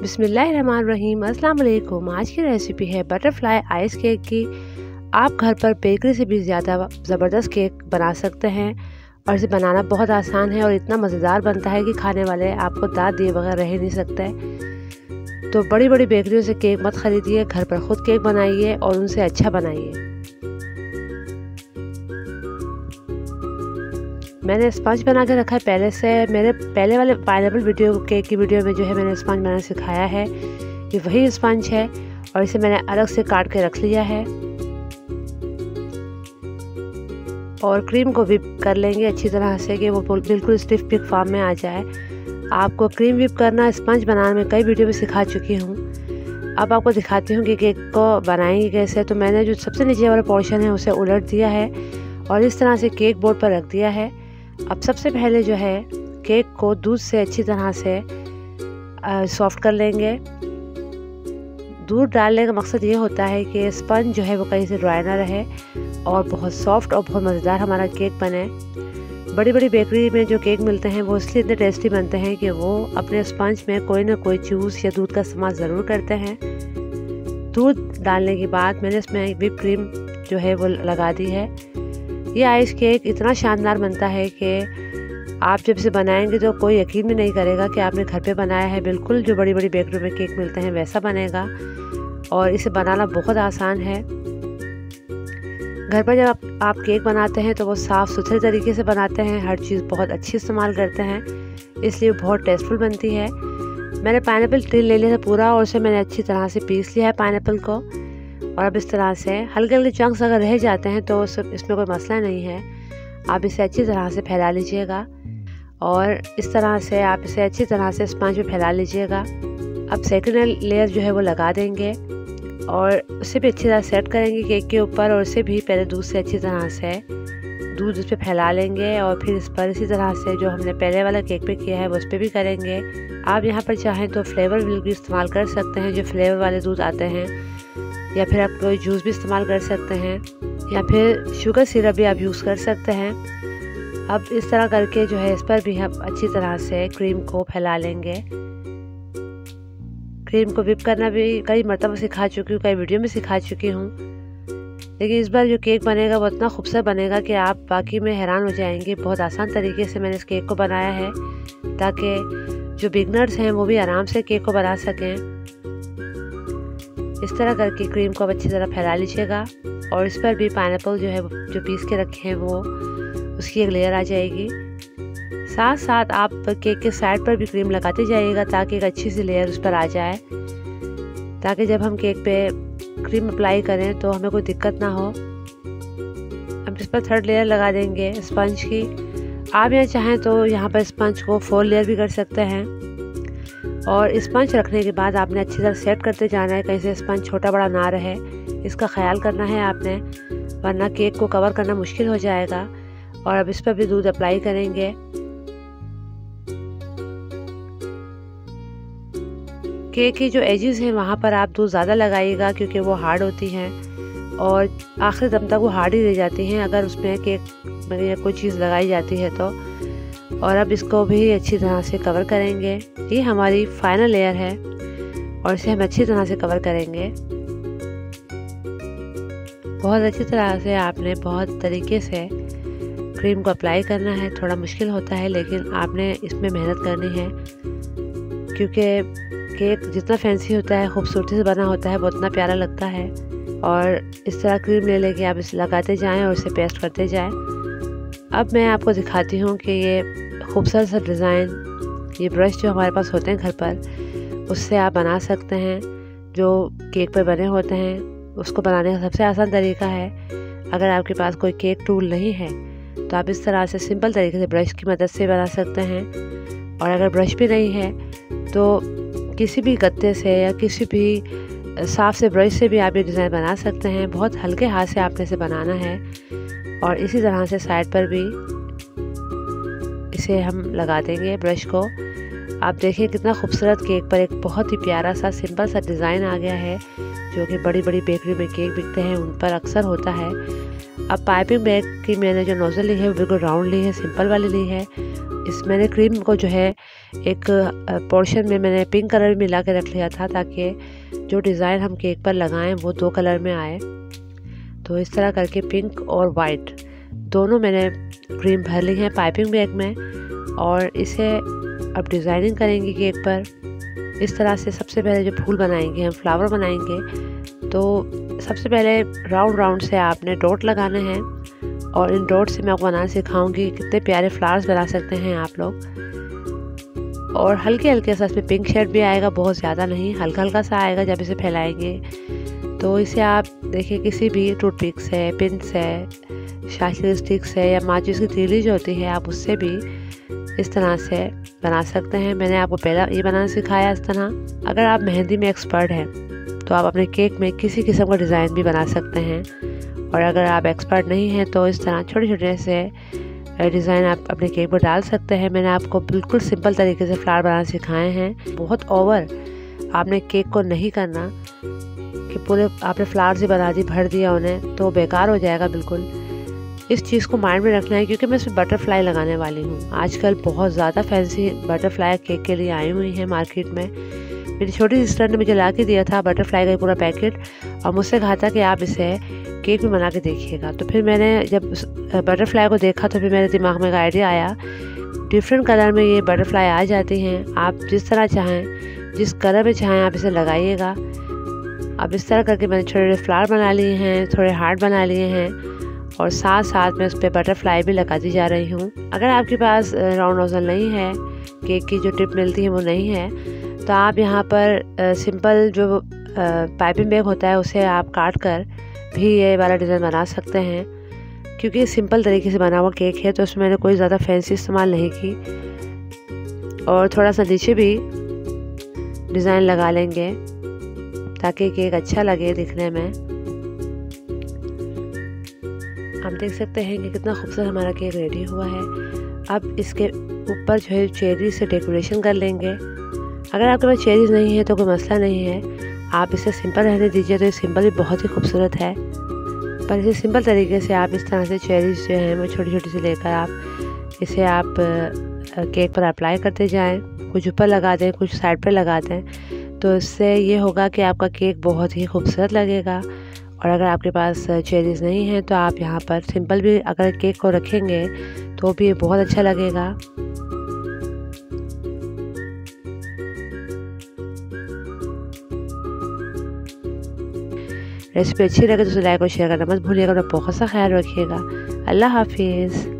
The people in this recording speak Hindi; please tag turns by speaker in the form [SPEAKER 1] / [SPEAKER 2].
[SPEAKER 1] बिसमीम वालेकुम आज की रेसिपी है बटरफ्लाई आइस केक की। आप घर पर बेकरी से भी ज़्यादा ज़बरदस्त केक बना सकते हैं और इसे बनाना बहुत आसान है और इतना मज़ेदार बनता है कि खाने वाले आपको दाद दिए बगैर रह नहीं सकते। तो बड़ी बड़ी बेकरियों से केक मत ख़रीदिए, घर पर ख़ुद केक बनाइए और उनसे अच्छा बनाइए। मैंने स्पंज बना के रखा है पहले से। मेरे पहले वाले पाइनएप्पल वीडियो केक की वीडियो में जो है मैंने स्पंज बनाना सिखाया है। ये वही स्पंज है और इसे मैंने अलग से काट के रख लिया है। और क्रीम को विप कर लेंगे अच्छी तरह से कि वो बिल्कुल स्टिफ पिक फॉर्म में आ जाए। आपको क्रीम विप करना स्पंज बनाने में कई वीडियो में सिखा चुकी हूँ। अब आपको दिखाती हूँ कि केक को बनाएँगे कैसे। तो मैंने जो सबसे नीचे वाला पोर्शन है उसे उलट दिया है और इस तरह से केक बोर्ड पर रख दिया है। अब सबसे पहले जो है, केक को दूध से अच्छी तरह से सॉफ्ट कर लेंगे। दूध डालने का मकसद ये होता है कि स्पंज जो है वो कहीं से ड्राई ना रहे और बहुत सॉफ्ट और बहुत मज़ेदार हमारा केक बने। बड़ी बड़ी बेकरी में जो केक मिलते हैं, वो इसलिए इतने टेस्टी बनते हैं कि वो अपने स्पंज में कोई ना कोई जूस या दूध का इस्तेमाल ज़रूर करते हैं। दूध डालने के बाद मैंने इसमें विप क्रीम जो है वो लगा दी है। ये आइस केक इतना शानदार बनता है कि आप जब इसे बनाएँगे तो कोई यकीन भी नहीं करेगा कि आपने घर पे बनाया है। बिल्कुल जो बड़ी बड़ी बेकरी में केक मिलते हैं वैसा बनेगा। और इसे बनाना बहुत आसान है। घर पर जब आप, आप केक बनाते हैं तो वो साफ़ सुथरे तरीके से बनाते हैं। हर चीज़ बहुत अच्छी इस्तेमाल करते हैं। इसलिए बहुत टेस्टफुल बनती है। मैंने पाइनएप्पल ट्री ले लिया था पूरा और उसे मैंने अच्छी तरह से पीस लिया है पाइनएप्पल को। और अब इस तरह से हल्के हल्के चंक्स अगर रह जाते हैं तो इसमें कोई मसला नहीं है। आप इसे अच्छी तरह से फैला लीजिएगा और इस तरह से आप इसे अच्छी तरह से स्पंज में फैला लीजिएगा। अब सेकेंड लेयर जो है वो लगा देंगे और उसे भी अच्छी तरह सेट करेंगे केक के ऊपर और उसे भी पहले दूध से अच्छी तरह से दूध उस पर फैला लेंगे और फिर इस पर इसी तरह से जो हमने पहले वाला केक पे किया है, वो उस पर भी करेंगे। आप यहाँ पर चाहें तो फ्लेवर मिल्क भी इस्तेमाल कर सकते हैं, जो फ्लेवर वाले दूध आते हैं। या फिर आप कोई जूस भी इस्तेमाल कर सकते हैं, या फिर शुगर सिरप भी आप यूज़ कर सकते हैं। अब इस तरह करके जो है, इस पर भी हम अच्छी तरह से क्रीम को फैला लेंगे। क्रीम को विप करना भी कई मरतबा सिखा चुकी हूँ, कई वीडियो में सिखा चुकी हूँ। लेकिन इस बार जो केक बनेगा, वो इतना खूबसूरत बनेगा कि आप बाकी में हैरान हो जाएँगे। बहुत आसान तरीके से मैंने इस केक को बनाया है, ताकि जो बिगनर्स हैं, वो भी आराम से केक को बना सकें। इस तरह करके क्रीम को अब अच्छी तरह फैला लीजिएगा। और इस पर भी पाइन जो है, जो पीस के रखे हैं वो, उसकी एक लेयर आ जाएगी। साथ साथ आप केक के साइड पर भी क्रीम लगाते जाइएगा ताकि एक अच्छी सी लेयर उस पर आ जाए। ताकि जब हम केक पे क्रीम अप्लाई करें तो हमें कोई दिक्कत ना हो। अब इस पर थर्ड लेयर लगा देंगे स्पंज की। आप यहाँ चाहें तो यहाँ पर स्पंज को फोर लेयर भी कर सकते हैं। और स्पंज रखने के बाद आपने अच्छी तरह सेट करते जाना है, कहीं से स्पंज छोटा बड़ा ना रहे। इसका ख्याल करना है आपने, वरना केक को कवर करना मुश्किल हो जाएगा। और अब इस पर भी दूध अप्लाई करेंगे। केक की जो एजेस हैं, वहाँ पर आप दूध ज़्यादा लगाइएगा, क्योंकि वो हार्ड होती हैं। और आखिरी दम तक वो हार्ड ही रह जाती हैं, अगर उसमें केक में कोई चीज़ लगाई जाती है तो। और अब इसको भी अच्छी तरह से कवर करेंगे। ये हमारी फाइनल लेयर है और इसे हम अच्छी तरह से कवर करेंगे। बहुत अच्छी तरह से आपने बहुत तरीके से क्रीम को अप्लाई करना है। थोड़ा मुश्किल होता है, लेकिन आपने इसमें मेहनत करनी है। क्योंकि केक जितना फैंसी होता है, खूबसूरती से बना होता है, वो उतना प्यारा लगता है। और इस तरह क्रीम ले लेके आप इसे लगाते जाएँ और इसे पेस्ट करते जाएँ। अब मैं आपको दिखाती हूँ कि ये खूबसूरत सा डिज़ाइन, ये ब्रश जो हमारे पास होते हैं घर पर, उससे आप बना सकते हैं, जो केक पर बने होते हैं, उसको बनाने का सबसे आसान तरीका है, अगर आपके पास कोई केक टूल नहीं है तो आप इस तरह से सिंपल तरीके से ब्रश की मदद से बना सकते हैं, और अगर ब्रश भी नहीं है तो किसी भी गत्ते से या किसी भी साफ़ से ब्रश से भी आप ये डिज़ाइन बना सकते हैं, बहुत हल्के हाथ से आपने इसे बनाना है, और इसी तरह से साइड पर भी इसे हम लगा देंगे ब्रश को। आप देखिए कितना खूबसूरत केक पर एक बहुत ही प्यारा सा, सिंपल सा डिज़ाइन आ गया है, जो कि बड़ी बड़ी बेकरी में केक बिकते हैं, उन पर अक्सर होता है। अब पाइपिंग बैग की मैंने जो नोज़ल ली है, वो बिल्कुल राउंड ली है, सिंपल वाली ली है। इस मैंने क्रीम को जो है, एक पोर्शन में मैंने पिंक कलर मिला के रख लिया था, ताकि जो डिज़ाइन हम केक पर लगाएँ, वो दो कलर में आए। तो इस तरह करके पिंक और वाइट दोनों मैंने क्रीम भर ली है पाइपिंग बैग में और इसे अब डिज़ाइनिंग करेंगे केक पर। इस तरह से सबसे पहले जो फूल बनाएँगे, हम फ्लावर बनाएँगे। तो सबसे पहले राउंड राउंड से आपने डॉट लगाने हैं और इन डॉट से मैं आपको बनाना सिखाऊँगी कितने प्यारे फ्लावर्स बना सकते हैं आप लोग। और हल्के हल्के सा इसमें पिंक शेड भी आएगा, बहुत ज़्यादा नहीं, हल्का हल्का सा आएगा जब इसे फैलाएँगे। तो इसे आप देखिए, किसी भी टूथपिक से पिन से शाही स्टिक से या माचिस की तीली जो होती है, आप उससे भी इस तरह से बना सकते हैं। मैंने आपको पहला ये बनाना सिखाया इस तरह। अगर आप मेहंदी में एक्सपर्ट हैं तो आप अपने केक में किसी किस्म का डिज़ाइन भी बना सकते हैं। और अगर आप एक्सपर्ट नहीं हैं तो इस तरह छोटे छोटे से डिज़ाइन आप अपने केक पर डाल सकते हैं। मैंने आपको बिल्कुल सिंपल तरीके से फ्लावर बनाना सिखाए हैं। बहुत ओवर आपने केक को नहीं करना, कि पूरे आपने फ्लावर से बना दी, भर दिया उन्हें तो बेकार हो जाएगा बिल्कुल। इस चीज़ को माइंड में रखना है क्योंकि मैं इसमें बटरफ्लाई लगाने वाली हूँ। आजकल बहुत ज़्यादा फैंसी बटरफ्लाई केक के लिए आई हुई हैं मार्केट में। मेरी छोटी सिस्टर ने मुझे ला के दिया था बटरफ्लाई का पूरा पैकेट और मुझसे कहा था कि आप इसे केक में बना के देखिएगा। तो फिर मैंने जब बटरफ्लाई को देखा तो फिर मेरे दिमाग में एक आइडिया आया। डिफरेंट कलर में ये बटरफ्लाई आ जाती हैं। आप जिस तरह चाहें, जिस कलर में चाहें आप इसे लगाइएगा। अब इस तरह करके मैंने छोटे छोटे फ्लावर बना लिए हैं, थोड़े हार्ट बना लिए हैं। और साथ साथ में उस पर बटरफ्लाई भी लगाती जा रही हूँ। अगर आपके पास राउंड नोज़ल नहीं है केक की जो टिप मिलती है वो नहीं है तो आप यहाँ पर सिंपल जो पाइपिंग बैग होता है उसे आप काट कर भी ये वाला डिज़ाइन बना सकते हैं। क्योंकि सिंपल तरीके से बना हुआ केक है तो उसमें मैंने कोई ज़्यादा फैंसी इस्तेमाल नहीं की। और थोड़ा सा नीचे भी डिज़ाइन लगा लेंगे, ताकि केक अच्छा लगे दिखने में। आप देख सकते हैं कि कितना खूबसूरत हमारा केक रेडी हुआ है। अब इसके ऊपर जो है चेरी से डेकोरेशन कर लेंगे। अगर आपके पास चेरीज नहीं है तो कोई मसला नहीं है। आप इसे सिंपल रहने दीजिए तो ये सिंपल भी बहुत ही खूबसूरत है। पर इसे सिंपल तरीके से आप इस तरह से चेरीज जो हैं, वो छोटी छोटी से लेकर आप इसे आप केक पर अप्लाई करते जाएँ। कुछ ऊपर लगा दें, कुछ साइड पर लगा दें। तो इससे ये होगा कि आपका केक बहुत ही खूबसूरत लगेगा। और अगर आपके पास चेरीज़ नहीं है तो आप यहाँ पर सिंपल भी अगर केक को रखेंगे तो भी बहुत अच्छा लगेगा। रेसिपी अच्छी लगे तो उसे लाइक और शेयर करना मत भूलिएगा अपना बहुत सा ख्याल रखिएगा। अल्लाह हाफिज़।